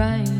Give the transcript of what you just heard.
Right.